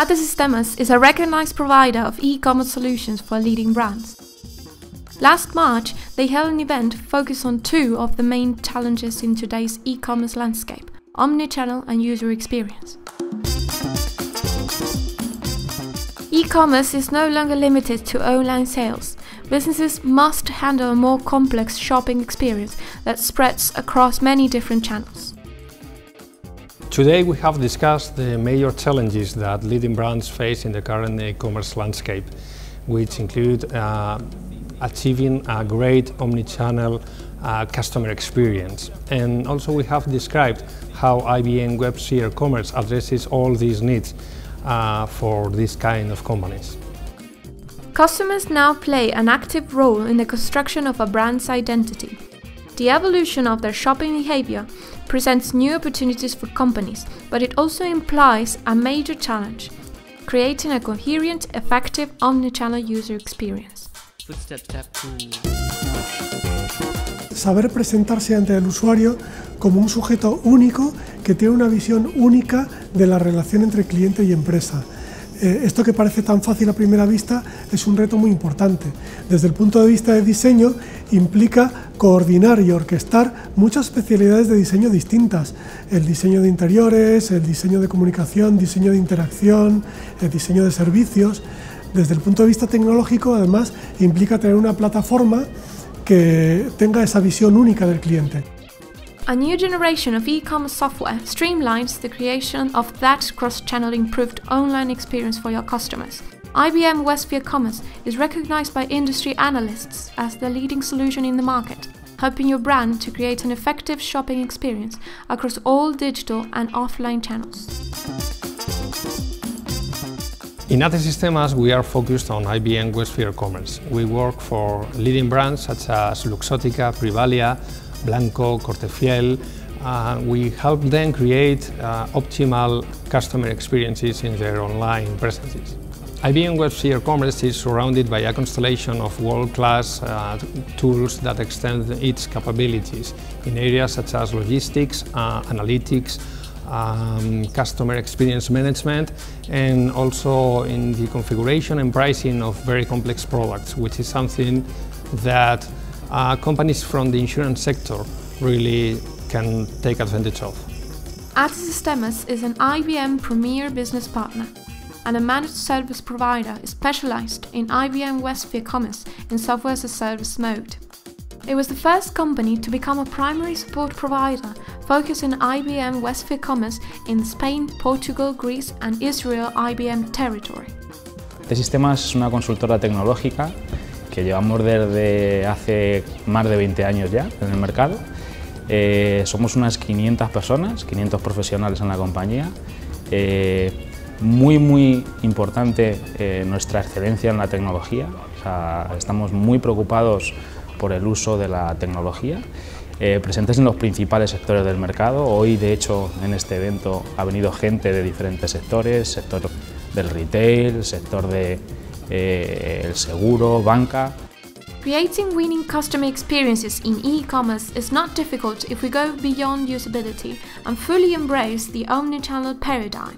AT Sistemas is a recognized provider of e-commerce solutions for leading brands. Last March, they held an event focused on two of the main challenges in today's e-commerce landscape, omnichannel and user experience. E-commerce is no longer limited to online sales. Businesses must handle a more complex shopping experience that spreads across many different channels. Today we have discussed the major challenges that leading brands face in the current e-commerce landscape, which include uh, achieving a great omnichannel uh, customer experience. And also we have described how IBM WebSphere Commerce addresses all these needs uh, for this kind of companies. Customers now play an active role in the construction of a brand's identity. The evolution of their shopping behavior presents new opportunities for companies, but it also implies a major challenge creating a coherent, effective omnichannel user experience. Saber presentarse ante el usuario como un sujeto único que tiene una visión única de la relación entre cliente y empresa. Eh, esto que parece tan fácil a primera vista es un reto muy importante. Desde el punto de vista de diseño implica coordinar y orquestar muchas especialidades de diseño distintas. El diseño de interiores, el diseño de comunicación, diseño de interacción, el diseño de servicios. Desde el punto de vista tecnológico, además, implica tener una plataforma que tenga esa visión única del cliente. A new generation of e-commerce software streamlines the creation of that cross-channel improved online experience for your customers. IBM WebSphere Commerce is recognized by industry analysts as the leading solution in the market, helping your brand to create an effective shopping experience across all digital and offline channels. In AT Sistemas, we are focused on IBM WebSphere Commerce. We work for leading brands such as Luxottica, Privalia, Blanco, Cortefiel. Uh, we help them create uh, optimal customer experiences in their online presences. IBM WebSphere Commerce is surrounded by a constellation of world-class uh, tools that extend its capabilities in areas such as logistics, uh, analytics, um, customer experience management, and also in the configuration and pricing of very complex products, which is something that uh, companies from the insurance sector really can take advantage of. AT Sistemas is an IBM Premier Business Partner and a managed service provider specialized in IBM WebSphere Commerce in software as a service mode. It was the first company to become a primary support provider focused on IBM WebSphere Commerce in Spain, Portugal, Greece and Israel IBM territory. AT Sistemas es una consultora tecnológica que llevamos desde hace más de 20 años ya en el mercado. Eh, somos unas 500 personas, 500 profesionales en la compañía. Eh, muy, muy importante eh, nuestra excelencia en la tecnología. estamos muy preocupados por el uso de la tecnología. presentes en los principales sectores del mercado. Hoy, de hecho, en este evento ha venido gente de diferentes sectores, sector del retail, sector de eh, el seguro, banca. Creating winning customer experiences in e-commerce is not difficult if we go beyond usability and fully embrace the omnichannel paradigm.